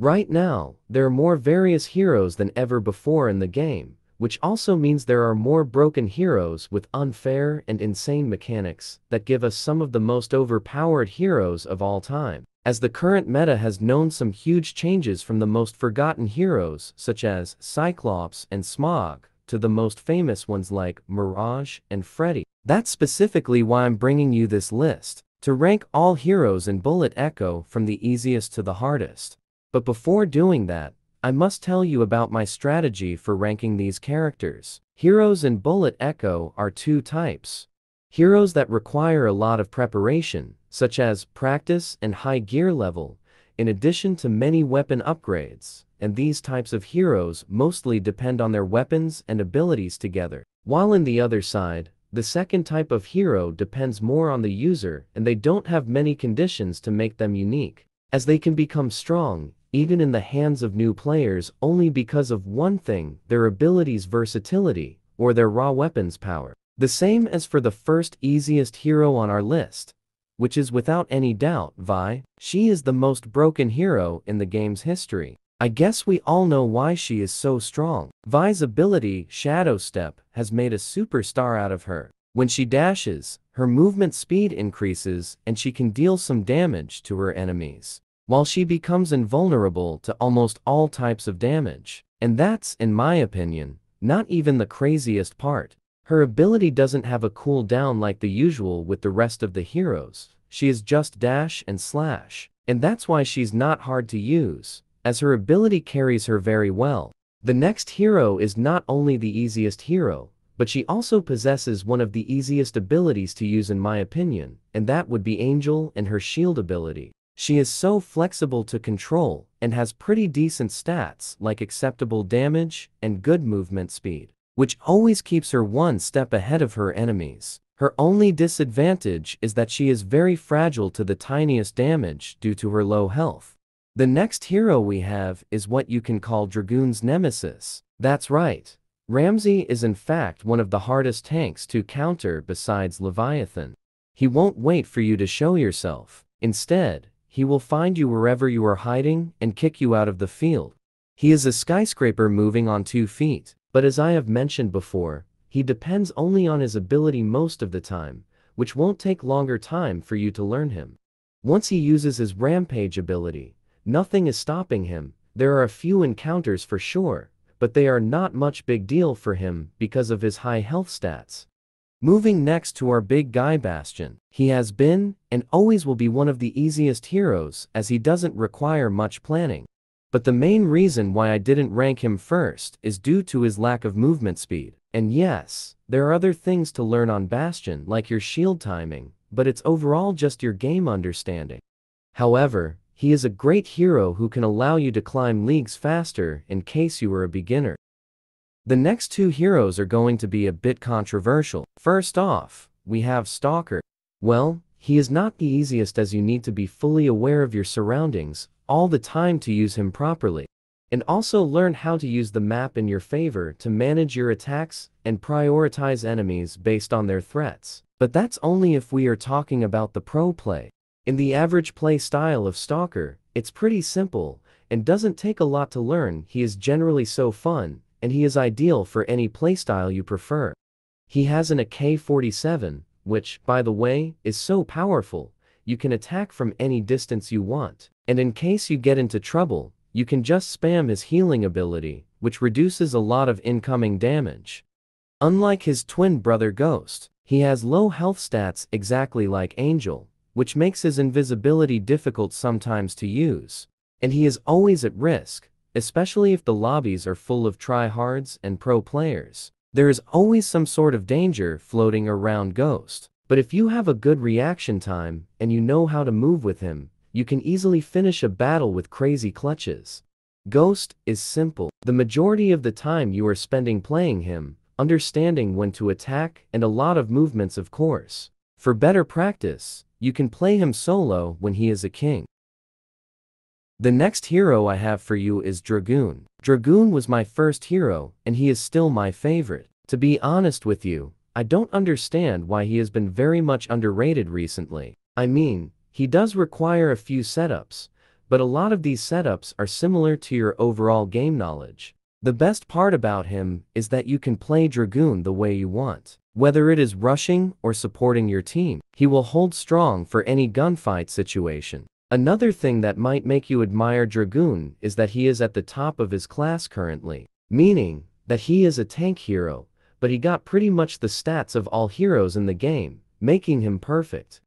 Right now, there are more various heroes than ever before in the game, which also means there are more broken heroes with unfair and insane mechanics that give us some of the most overpowered heroes of all time. As the current meta has known some huge changes from the most forgotten heroes such as Cyclops and Smog, to the most famous ones like Mirage and Freddy. That's specifically why I'm bringing you this list, to rank all heroes in Bullet Echo from the easiest to the hardest. But before doing that, I must tell you about my strategy for ranking these characters. Heroes and Bullet Echo are two types. Heroes that require a lot of preparation, such as practice and high gear level, in addition to many weapon upgrades, and these types of heroes mostly depend on their weapons and abilities together. While in the other side, the second type of hero depends more on the user and they don't have many conditions to make them unique, as they can become strong, even in the hands of new players only because of one thing, their abilities versatility, or their raw weapons power. The same as for the first easiest hero on our list, which is without any doubt Vi. She is the most broken hero in the game's history. I guess we all know why she is so strong. Vi's ability, Shadow Step, has made a superstar out of her. When she dashes, her movement speed increases and she can deal some damage to her enemies, while she becomes invulnerable to almost all types of damage. And that's, in my opinion, not even the craziest part. Her ability doesn't have a cooldown like the usual with the rest of the heroes, she is just dash and slash. And that's why she's not hard to use as her ability carries her very well. The next hero is not only the easiest hero, but she also possesses one of the easiest abilities to use in my opinion, and that would be Angel and her shield ability. She is so flexible to control, and has pretty decent stats like acceptable damage and good movement speed, which always keeps her one step ahead of her enemies. Her only disadvantage is that she is very fragile to the tiniest damage due to her low health. The next hero we have is what you can call Dragoon's nemesis. That's right. Ramsey is in fact one of the hardest tanks to counter besides Leviathan. He won't wait for you to show yourself. Instead, he will find you wherever you are hiding and kick you out of the field. He is a skyscraper moving on two feet, but as I have mentioned before, he depends only on his ability most of the time, which won't take longer time for you to learn him. Once he uses his rampage ability, Nothing is stopping him, there are a few encounters for sure, but they are not much big deal for him because of his high health stats. Moving next to our big guy Bastion. He has been, and always will be one of the easiest heroes as he doesn't require much planning. But the main reason why I didn't rank him first is due to his lack of movement speed. And yes, there are other things to learn on Bastion like your shield timing, but it's overall just your game understanding. However, he is a great hero who can allow you to climb leagues faster in case you are a beginner. The next two heroes are going to be a bit controversial. First off, we have Stalker. Well, he is not the easiest as you need to be fully aware of your surroundings all the time to use him properly. And also learn how to use the map in your favor to manage your attacks and prioritize enemies based on their threats. But that's only if we are talking about the pro play. In the average play style of Stalker, it's pretty simple, and doesn't take a lot to learn he is generally so fun, and he is ideal for any playstyle you prefer. He has an AK-47, which, by the way, is so powerful, you can attack from any distance you want, and in case you get into trouble, you can just spam his healing ability, which reduces a lot of incoming damage. Unlike his twin brother Ghost, he has low health stats exactly like Angel, which makes his invisibility difficult sometimes to use. And he is always at risk, especially if the lobbies are full of tryhards and pro players. There is always some sort of danger floating around Ghost. But if you have a good reaction time, and you know how to move with him, you can easily finish a battle with crazy clutches. Ghost is simple. The majority of the time you are spending playing him, understanding when to attack, and a lot of movements of course. For better practice, you can play him solo when he is a king. The next hero I have for you is Dragoon. Dragoon was my first hero, and he is still my favorite. To be honest with you, I don't understand why he has been very much underrated recently. I mean, he does require a few setups, but a lot of these setups are similar to your overall game knowledge. The best part about him is that you can play Dragoon the way you want. Whether it is rushing or supporting your team, he will hold strong for any gunfight situation. Another thing that might make you admire Dragoon is that he is at the top of his class currently, meaning that he is a tank hero, but he got pretty much the stats of all heroes in the game, making him perfect.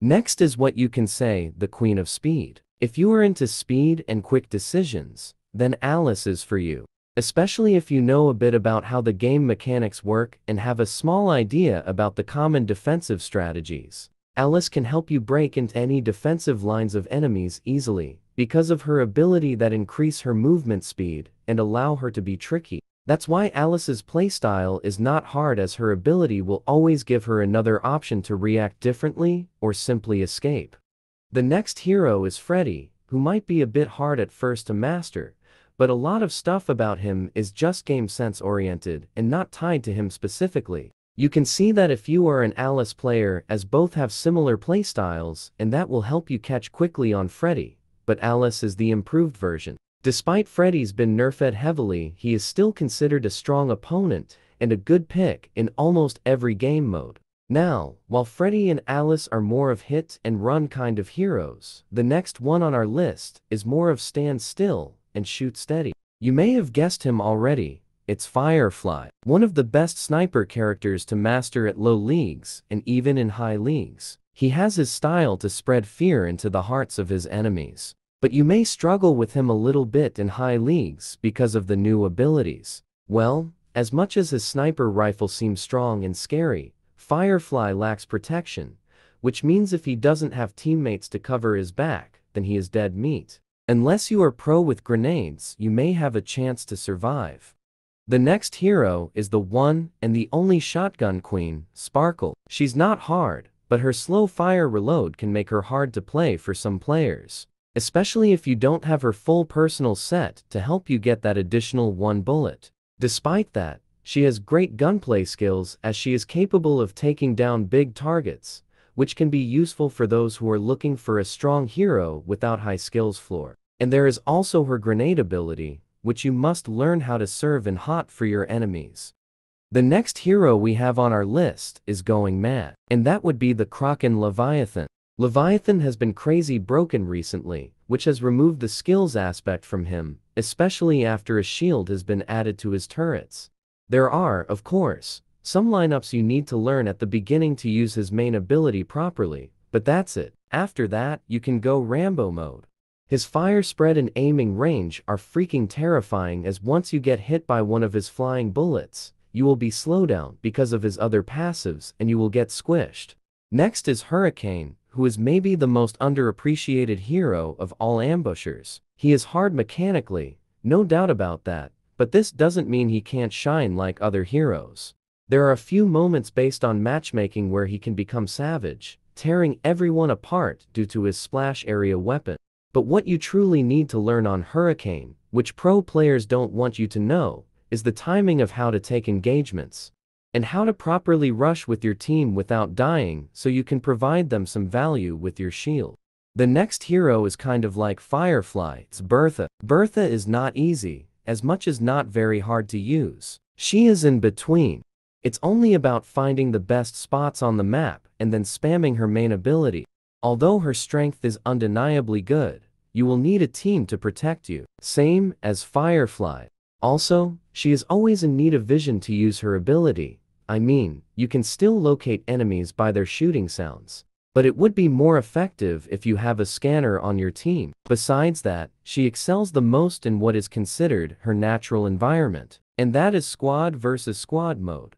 Next is what you can say, the Queen of Speed. If you are into speed and quick decisions, then Alice is for you. Especially if you know a bit about how the game mechanics work and have a small idea about the common defensive strategies. Alice can help you break into any defensive lines of enemies easily, because of her ability that increase her movement speed and allow her to be tricky. That's why Alice's playstyle is not hard as her ability will always give her another option to react differently or simply escape. The next hero is Freddy, who might be a bit hard at first to master, but a lot of stuff about him is just game sense oriented and not tied to him specifically. You can see that if you are an Alice player as both have similar playstyles and that will help you catch quickly on Freddy, but Alice is the improved version. Despite Freddy's been nerfed heavily, he is still considered a strong opponent and a good pick in almost every game mode. Now, while Freddy and Alice are more of hit and run kind of heroes, the next one on our list is more of stand still and shoot steady. You may have guessed him already, it's Firefly, one of the best sniper characters to master at low leagues and even in high leagues. He has his style to spread fear into the hearts of his enemies. But you may struggle with him a little bit in high leagues because of the new abilities. Well, as much as his sniper rifle seems strong and scary, Firefly lacks protection, which means if he doesn't have teammates to cover his back, then he is dead meat. Unless you are pro with grenades, you may have a chance to survive. The next hero is the one and the only shotgun queen, Sparkle. She's not hard, but her slow fire reload can make her hard to play for some players. Especially if you don't have her full personal set to help you get that additional one bullet. Despite that, she has great gunplay skills as she is capable of taking down big targets, which can be useful for those who are looking for a strong hero without high skills floor. And there is also her grenade ability, which you must learn how to serve in hot for your enemies. The next hero we have on our list is going mad, and that would be the Kraken Leviathan. Leviathan has been crazy broken recently, which has removed the skills aspect from him, especially after a shield has been added to his turrets. There are, of course, some lineups you need to learn at the beginning to use his main ability properly, but that's it. After that, you can go Rambo mode. His fire spread and aiming range are freaking terrifying as once you get hit by one of his flying bullets, you will be slowed down because of his other passives and you will get squished. Next is Hurricane, who is maybe the most underappreciated hero of all ambushers. He is hard mechanically, no doubt about that, but this doesn't mean he can't shine like other heroes. There are a few moments based on matchmaking where he can become savage, tearing everyone apart due to his splash area weapon. But what you truly need to learn on Hurricane, which pro players don't want you to know, is the timing of how to take engagements. And how to properly rush with your team without dying so you can provide them some value with your shield. The next hero is kind of like Firefly, it's Bertha. Bertha is not easy, as much as not very hard to use. She is in between. It's only about finding the best spots on the map and then spamming her main ability. Although her strength is undeniably good, you will need a team to protect you. Same as Firefly. Also, she is always in need of vision to use her ability. I mean, you can still locate enemies by their shooting sounds. But it would be more effective if you have a scanner on your team. Besides that, she excels the most in what is considered her natural environment, and that is squad versus squad mode.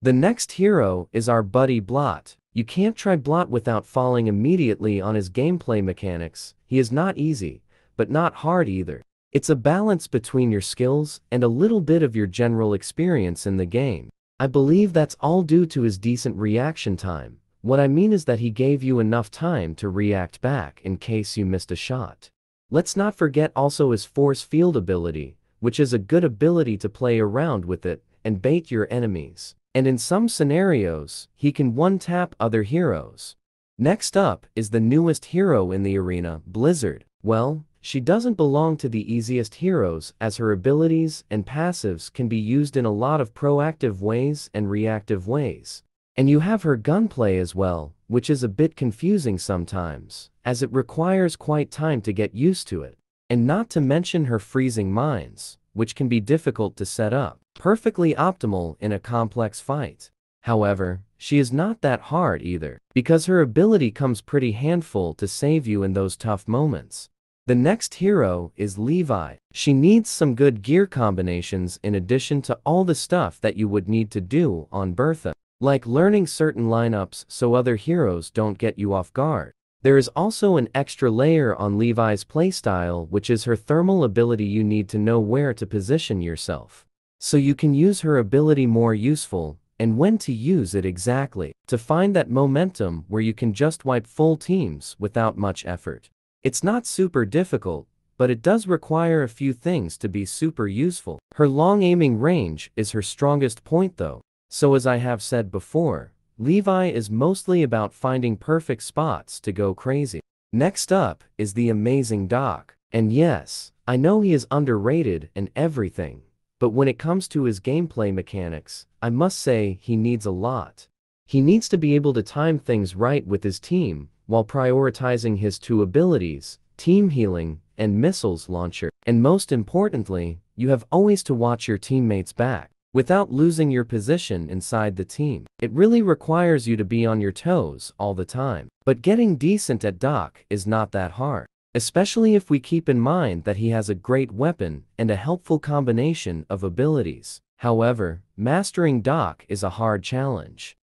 The next hero is our buddy Blot. You can't try Blot without falling immediately on his gameplay mechanics, he is not easy, but not hard either. It's a balance between your skills and a little bit of your general experience in the game. I believe that's all due to his decent reaction time. What I mean is that he gave you enough time to react back in case you missed a shot. Let's not forget also his force field ability, which is a good ability to play around with it and bait your enemies. And in some scenarios, he can one-tap other heroes. Next up is the newest hero in the arena, Blizzard. Well, she doesn't belong to the easiest heroes as her abilities and passives can be used in a lot of proactive ways and reactive ways. And you have her gunplay as well, which is a bit confusing sometimes, as it requires quite time to get used to it. And not to mention her freezing mines, which can be difficult to set up, perfectly optimal in a complex fight. However, she is not that hard either, because her ability comes pretty handful to save you in those tough moments. The next hero is Levi. She needs some good gear combinations in addition to all the stuff that you would need to do on Bertha, like learning certain lineups so other heroes don't get you off guard. There is also an extra layer on Levi's playstyle which is her thermal ability you need to know where to position yourself. So you can use her ability more useful, and when to use it exactly, to find that momentum where you can just wipe full teams without much effort. It's not super difficult, but it does require a few things to be super useful. Her long aiming range is her strongest point though, so as I have said before, Levi is mostly about finding perfect spots to go crazy. Next up is the amazing Doc. And yes, I know he is underrated and everything, but when it comes to his gameplay mechanics, I must say he needs a lot. He needs to be able to time things right with his team, while prioritizing his two abilities, team healing and missiles launcher. And most importantly, you have always to watch your teammates back without losing your position inside the team. It really requires you to be on your toes all the time. But getting decent at Doc is not that hard. Especially if we keep in mind that he has a great weapon and a helpful combination of abilities. However, mastering Doc is a hard challenge.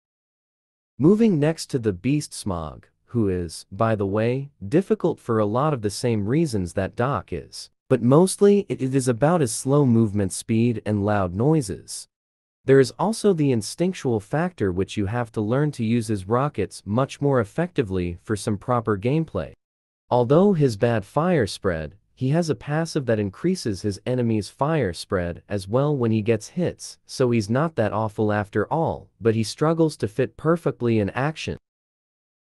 Moving next to the Beast Smog, who is, by the way, difficult for a lot of the same reasons that Doc is. But mostly, it is about his slow movement speed and loud noises. There is also the instinctual factor which you have to learn to use his rockets much more effectively for some proper gameplay. Although his bad fire spread, he has a passive that increases his enemy's fire spread as well when he gets hits, so he's not that awful after all, but he struggles to fit perfectly in action.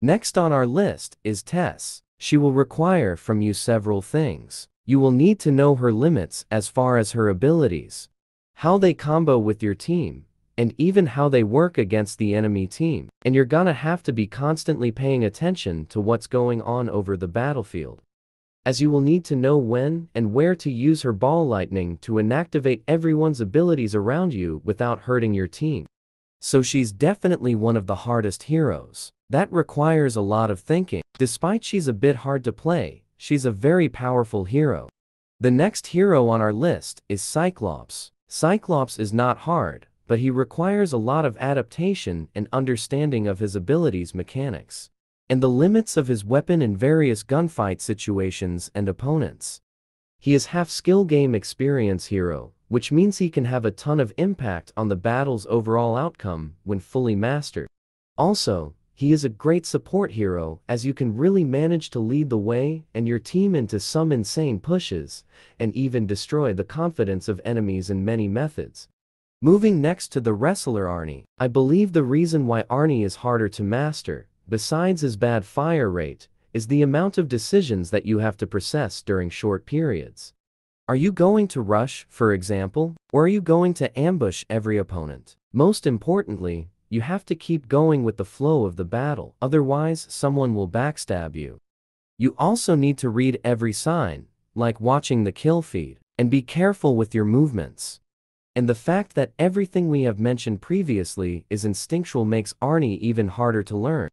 Next on our list is Tess. She will require from you several things. You will need to know her limits as far as her abilities, how they combo with your team, and even how they work against the enemy team. And you're gonna have to be constantly paying attention to what's going on over the battlefield. As you will need to know when and where to use her ball lightning to inactivate everyone's abilities around you without hurting your team. So she's definitely one of the hardest heroes. That requires a lot of thinking. Despite she's a bit hard to play, she's a very powerful hero. The next hero on our list is Cyclops. Cyclops is not hard, but he requires a lot of adaptation and understanding of his abilities mechanics, and the limits of his weapon in various gunfight situations and opponents. He is half skill game experience hero, which means he can have a ton of impact on the battle's overall outcome when fully mastered. Also, he is a great support hero as you can really manage to lead the way and your team into some insane pushes, and even destroy the confidence of enemies in many methods. Moving next to the wrestler Arnie, I believe the reason why Arnie is harder to master, besides his bad fire rate, is the amount of decisions that you have to process during short periods. Are you going to rush, for example, or are you going to ambush every opponent? Most importantly, you have to keep going with the flow of the battle, otherwise someone will backstab you. You also need to read every sign, like watching the kill feed, and be careful with your movements. And the fact that everything we have mentioned previously is instinctual makes Arnie even harder to learn.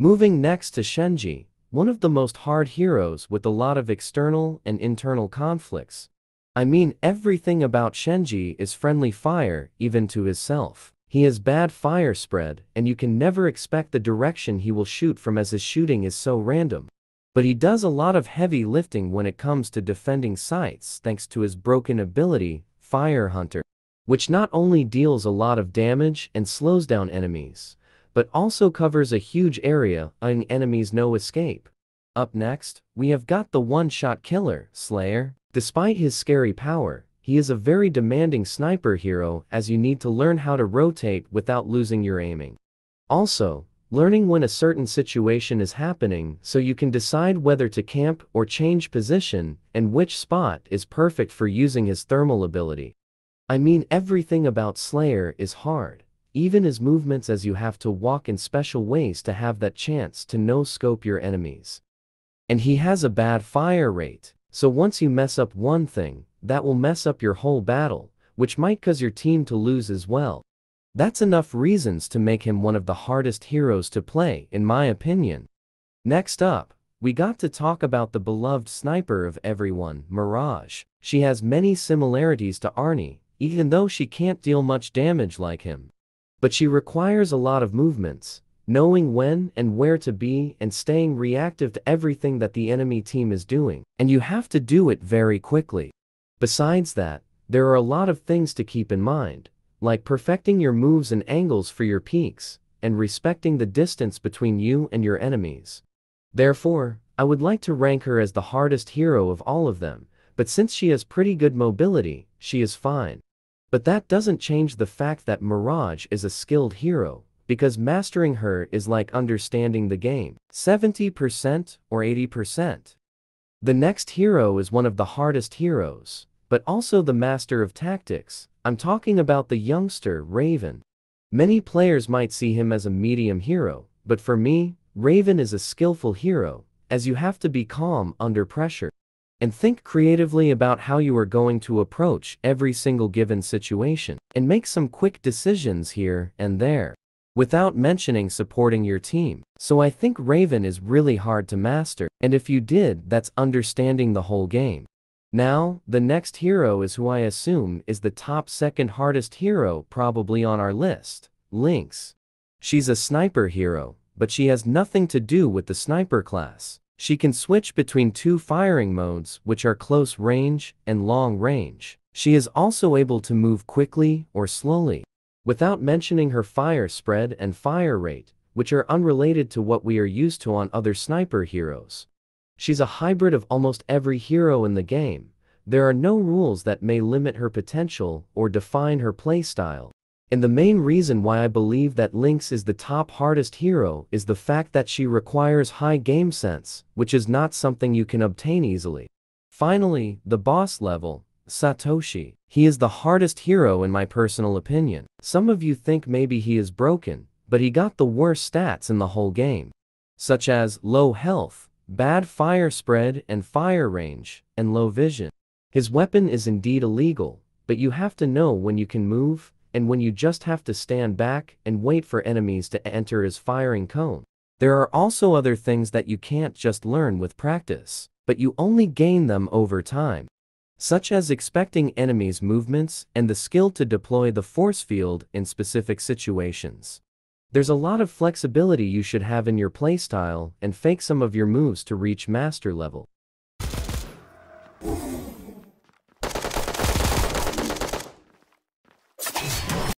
Moving next to Shenji, one of the most hard heroes with a lot of external and internal conflicts. I mean everything about Shenji is friendly fire, even to his self. He has bad fire spread, and you can never expect the direction he will shoot from as his shooting is so random. But he does a lot of heavy lifting when it comes to defending sites thanks to his broken ability, Fire Hunter, which not only deals a lot of damage and slows down enemies, but also covers a huge area, allowing enemies no escape. Up next, we have got the one-shot killer, Slayer. Despite his scary power, he is a very demanding sniper hero as you need to learn how to rotate without losing your aiming. Also, Learning when a certain situation is happening so you can decide whether to camp or change position and which spot is perfect for using his thermal ability. I mean everything about Slayer is hard, even his movements as you have to walk in special ways to have that chance to no-scope your enemies. And he has a bad fire rate, so once you mess up one thing, that will mess up your whole battle, which might cause your team to lose as well. That's enough reasons to make him one of the hardest heroes to play, in my opinion. Next up, we got to talk about the beloved sniper of everyone, Mirage. She has many similarities to Arnie, even though she can't deal much damage like him. But she requires a lot of movements, knowing when and where to be and staying reactive to everything that the enemy team is doing, and you have to do it very quickly. Besides that, there are a lot of things to keep in mind, like perfecting your moves and angles for your peaks, and respecting the distance between you and your enemies. Therefore, I would like to rank her as the hardest hero of all of them, but since she has pretty good mobility, she is fine. But that doesn't change the fact that Mirage is a skilled hero, because mastering her is like understanding the game, 70% or 80%. The next hero is one of the hardest heroes, but also the master of tactics, I'm talking about the youngster, Raven. Many players might see him as a medium hero, but for me, Raven is a skillful hero, as you have to be calm under pressure. And think creatively about how you are going to approach every single given situation, and make some quick decisions here and there. Without mentioning supporting your team. So I think Raven is really hard to master, and if you did, that's understanding the whole game. Now, the next hero is who I assume is the top second hardest hero probably on our list, Lynx. She's a sniper hero, but she has nothing to do with the sniper class. She can switch between two firing modes which are close range and long range. She is also able to move quickly or slowly. Without mentioning her fire spread and fire rate, which are unrelated to what we are used to on other sniper heroes. She's a hybrid of almost every hero in the game. There are no rules that may limit her potential or define her playstyle. And the main reason why I believe that Lynx is the top hardest hero is the fact that she requires high game sense, which is not something you can obtain easily. Finally, the boss level, Satoshi. He is the hardest hero in my personal opinion. Some of you think maybe he is broken, but he got the worst stats in the whole game. Such as low health, bad fire spread and fire range, and low vision. His weapon is indeed illegal, but you have to know when you can move, and when you just have to stand back and wait for enemies to enter his firing cone. There are also other things that you can't just learn with practice, but you only gain them over time. Such as expecting enemies' movements and the skill to deploy the force field in specific situations. There's a lot of flexibility you should have in your playstyle and fake some of your moves to reach master level.